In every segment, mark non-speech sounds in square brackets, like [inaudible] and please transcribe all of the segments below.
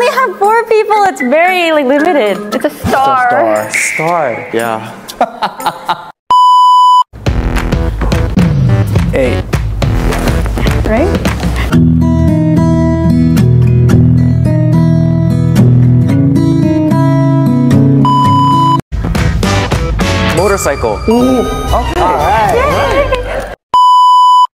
only have four people. It's very like limited. It's a star. Star. Yeah. Eight. Right? Motorcycle. Ooh. Okay.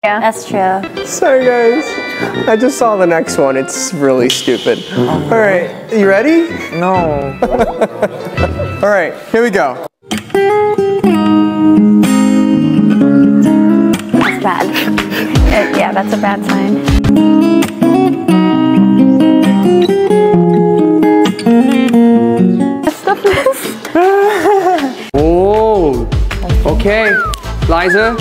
Yeah. That's true. Sorry guys. I just saw the next one. It's really stupid. All right, you ready? No. All right, here we go. That's bad. Uh, yeah, that's a bad sign. Stuff this. Oh. Okay, Liza.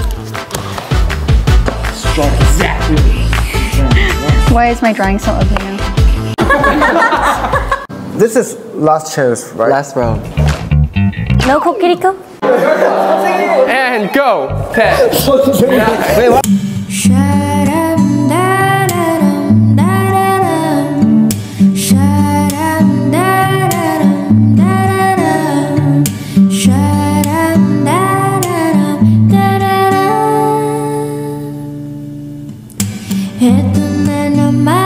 Why is my drawing so ugly now? [laughs] This is last chance, right? Last round. No kokiriko? And go. Ten. [laughs] Wait, what? head and then a man